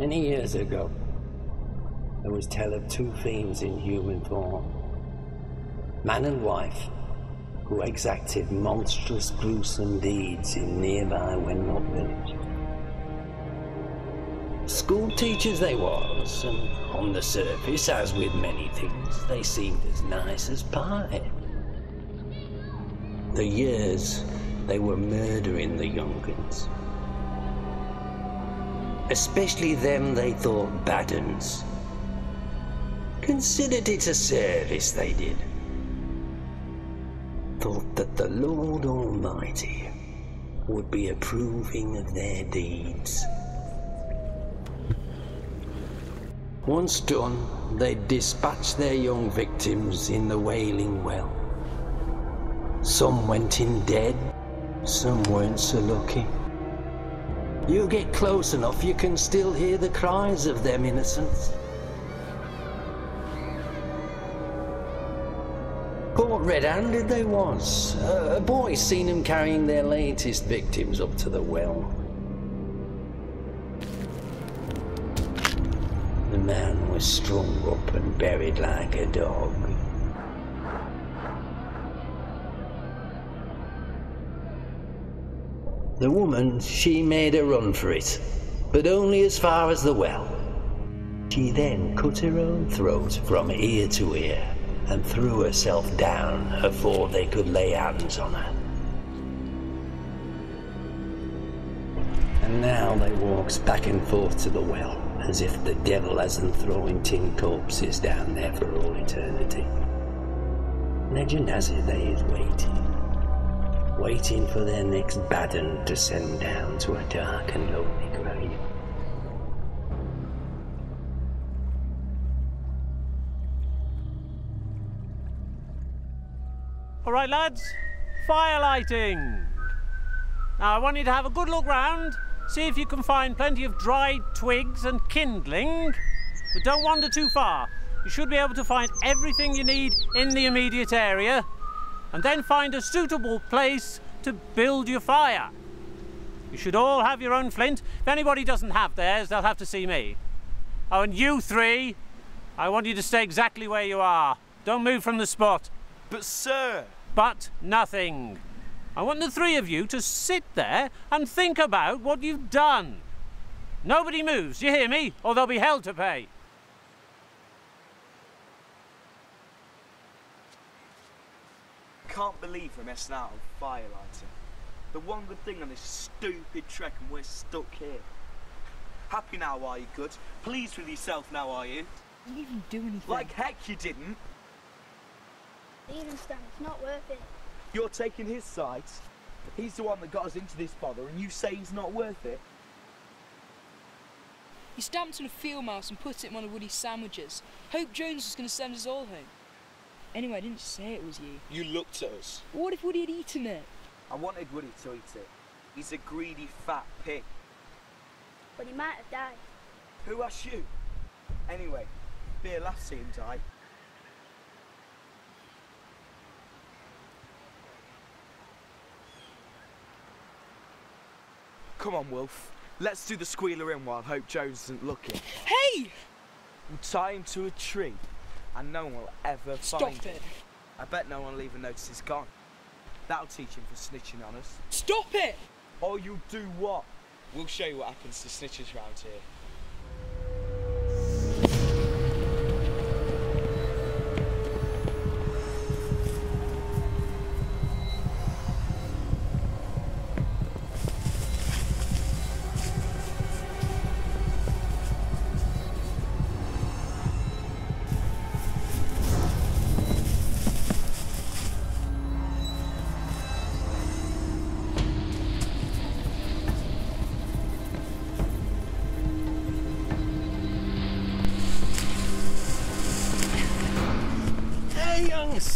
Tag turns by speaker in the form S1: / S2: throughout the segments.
S1: Many years ago, there was tell of two fiends in human form, man and wife, who exacted monstrous, gruesome deeds in nearby Wenlock village. School teachers they was, and on the surface, as with many things, they seemed as nice as pie. The years they were murdering the young'uns. Especially them they thought bad uns. Considered it a service they did. Thought that the Lord Almighty would be approving of their deeds. Once done, they'd dispatch their young victims in the Wailing Well. Some went in dead, some weren't so lucky. You get close enough, you can still hear the cries of them innocents. Caught red-handed they was. Uh, a boy seen them carrying their latest victims up to the well. The man was strung up and buried like a dog. The woman, she made a run for it, but only as far as the well. She then cut her own throat from ear to ear and threw herself down afore they could lay hands on her. And now they walks back and forth to the well, as if the devil hasn't thrown tin corpses down there for all eternity. Legend has it they is waiting waiting for their next baden to send down to a dark and lonely grave.
S2: All right, lads, fire lighting. Now, I want you to have a good look round, see if you can find plenty of dried twigs and kindling, but don't wander too far. You should be able to find everything you need in the immediate area, and then find a suitable place to build your fire. You should all have your own flint. If anybody doesn't have theirs, they'll have to see me. Oh, and you three, I want you to stay exactly where you are. Don't move from the spot.
S3: But, sir.
S2: But nothing. I want the three of you to sit there and think about what you've done. Nobody moves, you hear me? Or there'll be hell to pay.
S3: Can't believe we're messing out on firelighting. The one Good thing on this stupid trek and we're stuck here. Happy now, are you, good? Pleased with yourself now, are you?
S4: You didn't even do anything.
S3: Like heck you didn't.
S5: Even Stan, it's not worth it.
S3: You're taking his side. He's the one that got us into this bother and you say he's not worth it.
S4: He stamped on a field mouse and put it in one of Woody's sandwiches. Hope Jones was going to send us all home. Anyway, I didn't say it was you.
S3: You looked at us.
S4: What if Woody had eaten it?
S3: I wanted Woody to eat it. He's a greedy fat pig.
S5: But he might have died.
S3: Who asked you? Anyway, be a laugh to see him die. Come on, Wilf. Let's do the squealer in while Hope Jones isn't looking.
S4: Hey!
S3: We'll tie him to a tree, and no one will ever
S4: Stop
S3: find
S4: it.
S3: him. I bet no one will even notice he's gone. That'll teach him for snitching on us.
S4: Stop it!
S3: Or you'll do what? We'll show you what happens to snitches round here.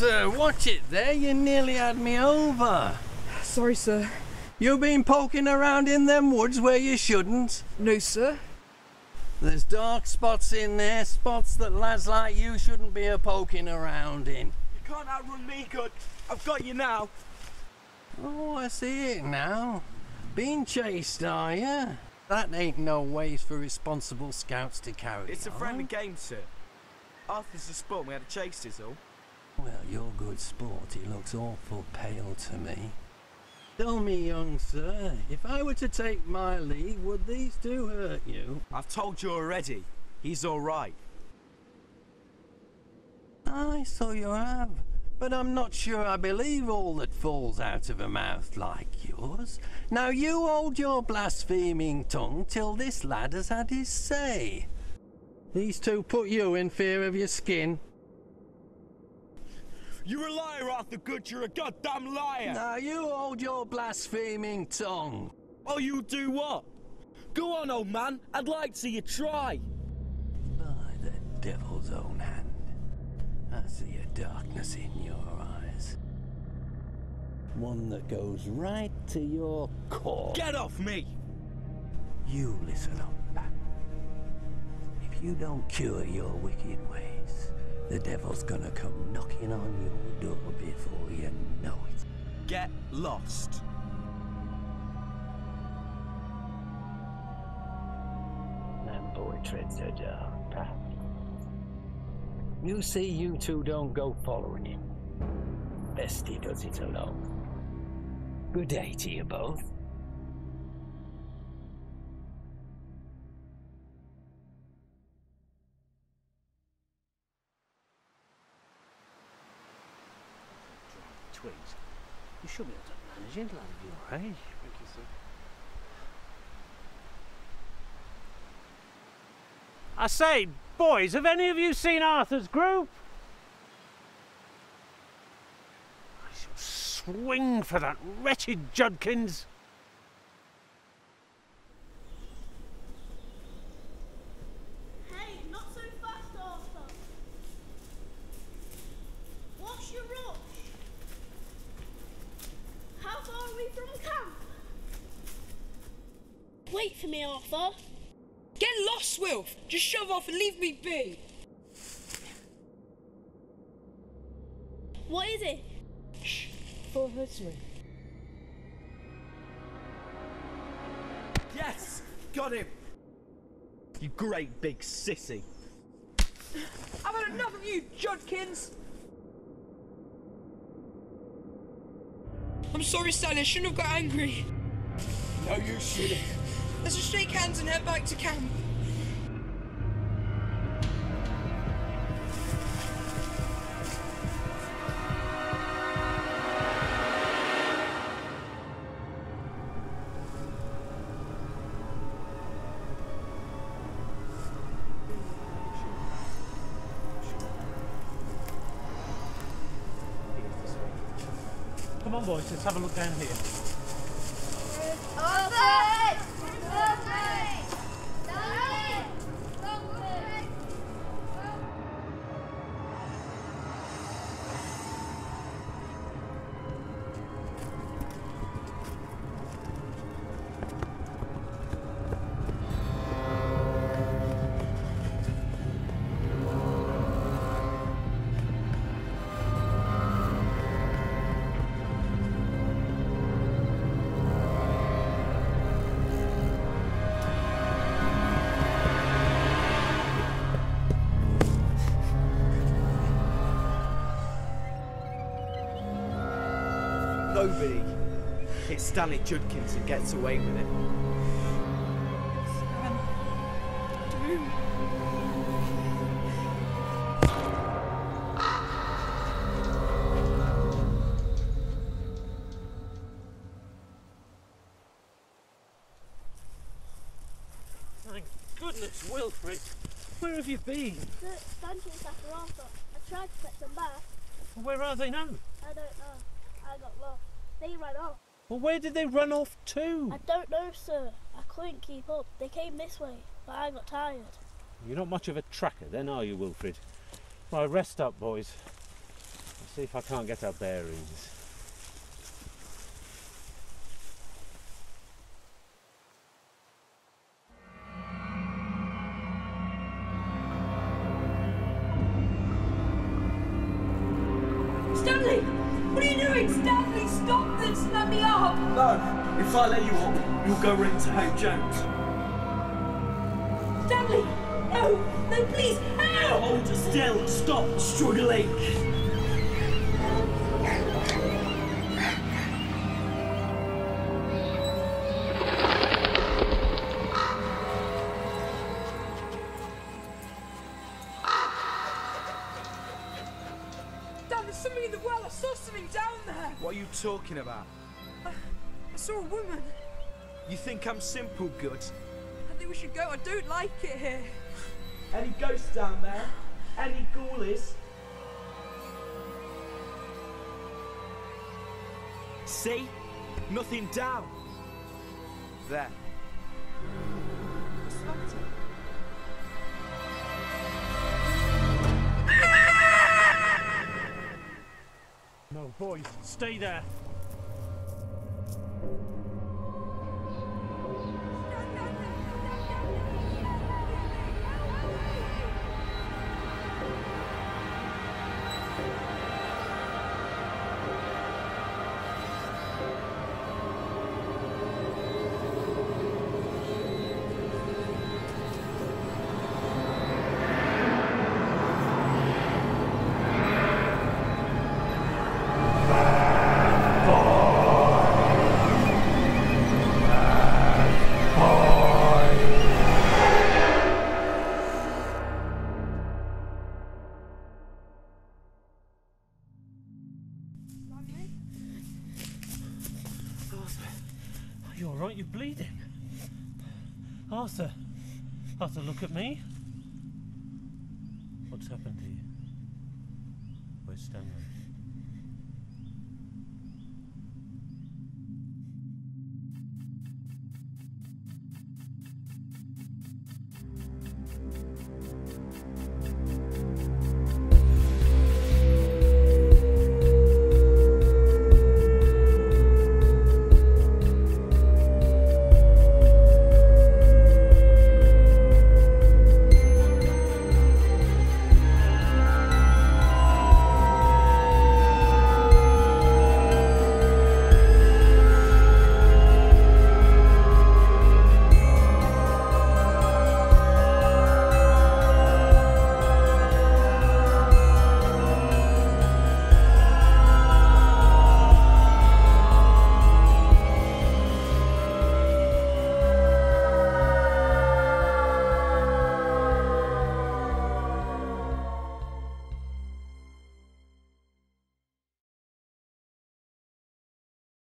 S1: Sir, watch it there. You nearly had me over.
S4: Sorry, sir.
S1: You been poking around in them woods where you shouldn't.
S4: No, sir.
S1: There's dark spots in there, spots that lads like you shouldn't be a poking around in.
S3: You can't outrun me, Good. I've got you now.
S1: Oh, I see it now. Being chased, are you? That ain't no ways for responsible scouts to carry
S3: It's a
S1: on.
S3: friendly game, sir. Arthur's a sport and we had a chase, is all.
S1: Well, you're good sport. He looks awful pale to me. Tell me, young sir, if I were to take my leave, would these two hurt you?
S3: I've told you already. He's all right.
S1: Aye, so you have. But I'm not sure I believe all that falls out of a mouth like yours. Now you hold your blaspheming tongue till this lad has had his say. These two put you in fear of your skin.
S3: You're a liar, Arthur Good. You're a goddamn liar.
S1: Now you hold your blaspheming tongue.
S3: Oh, you do what? Go on, old man. I'd like to see you try.
S1: By the devil's own hand, I see a darkness in your eyes. One that goes right to your core.
S3: Get off me!
S1: You listen up. If you don't cure your wicked ways, the devil's gonna come knocking on your door before you know it.
S3: Get lost.
S1: That boy treads a dark path. You see, you two don't go following him. Best he does it alone. Good day to you both.
S2: Twigs. You should be able to manage it, lad, at your age.
S6: Thank you, sir.
S2: I say, boys, have any of you seen Arthur's group? I shall swing for that wretched Judkins.
S5: Hey, not so fast, Arthur. What's your rush? How far are we from camp? Wait for me, Arthur.
S4: Get lost, Wilf! Just shove off and leave me be!
S5: What is it?
S4: Shh, before it hurts me.
S3: Yes! Got him! You great big sissy.
S4: I've had enough of you, Judkins! I'm sorry, Sally, I shouldn't have got angry.
S3: No, you shouldn't.
S4: Let's just shake hands and head back to camp.
S2: Come on, boys, let's have a look down here.
S3: Nobody hits Stanley Judkins and gets away with it.
S2: Thank goodness, Wilfred. Where have you been?
S5: The stanchions after Arthur. I tried to fetch them back.
S2: Where are they now?
S5: I don't know. I got lost. They ran off.
S2: Well, where did they run off to?
S5: I don't know, sir. I couldn't keep up. They came this way, but I got tired.
S2: You're not much of a tracker, then, are you, Wilfred? Well, rest up, boys. I'll see if I can't get our bearings.
S3: If I let you up, you'll go right to Hope Jones.
S6: No! No, please, help!
S3: Hold still. Stop struggling.
S4: Dad, there's something in the well. I saw something down there.
S3: What are you talking about?
S4: I saw a woman.
S3: You think I'm simple Good?
S4: I think we should go. I don't like it here.
S3: Any ghosts down there? Any ghoulies? See? Nothing down. There.
S4: What's the matter?
S2: No, boys, stay there. Thank you. Are you alright? You're bleeding. Arthur. Arthur, look at me. What's happened to you? Where's Stanley?